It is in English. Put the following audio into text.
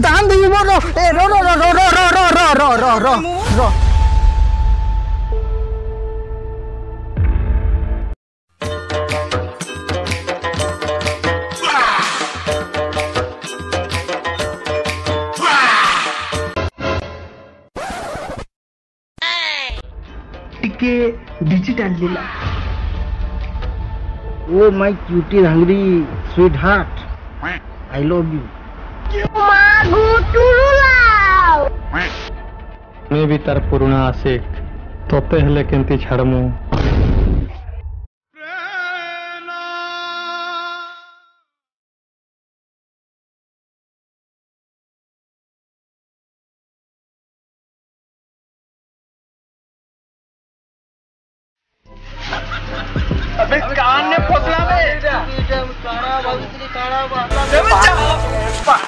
no, Digital Oh, my cutie, hungry sweetheart. I love you. भी तार पुणा आशिक तोते हेले केमती छाड़मु। काना बाबू काना बाबू